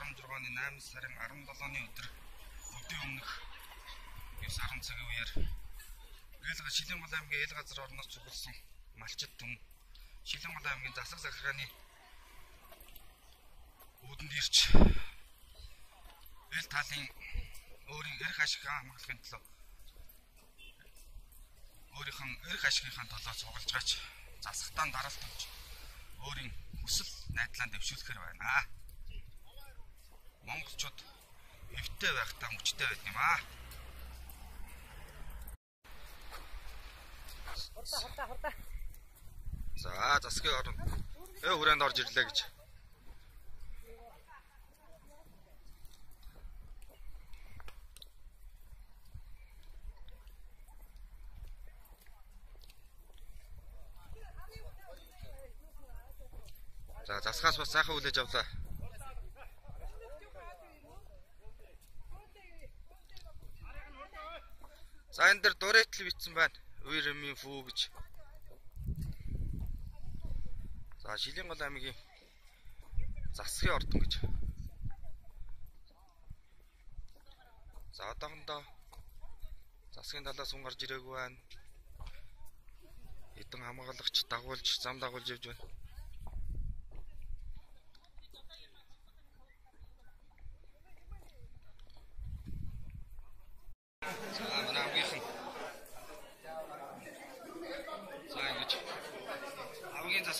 2016 оны 8 сарын 17-ны өдөр өдөө өмнөх 9 сарын цагийн үеэр Гэлга Шилэнгол аймгийн эл газар орноос цугласан малчит түн Шилэнгол аймгийн засаг захиргааны үүдэнд ирж эл талын өөрийн эрх ашиг хамгаалахын төлөө өөрийнх нь эрх ашигынхаа төлөө цуглаж гаач засагтаан даралт авч өөрийн хүсэл найдлаа дэвшүүлэхээр байна. Монголчууд эвтэй байхдаа мөчтэй байд юм аа. Хурда хурда хурда. За засгийн орон э хүрээнд орж ирлээ гэж. За засгаас бас сайхан хүлээж авлаа. За энэ дэр дуретл битсэн байна. Уйрэмийн фүү гэж. За Шилийн гол аймгийн засгийн ордон гэж. За одоохондоо засгийн талаас хүн гарч ирээгүй байна. Хэдэн хамгаалагч дагуулж зам дагуулж явж байна. За манай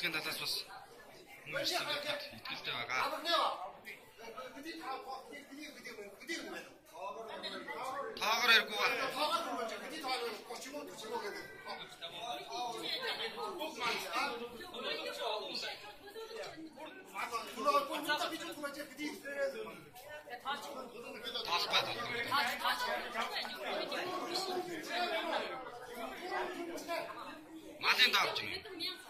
засгийн талаас бас хүмүүс ирсэхэд итгэлтэй байгаа. Таагаар яргүй ба. Таалбай тал. Малын давж юм.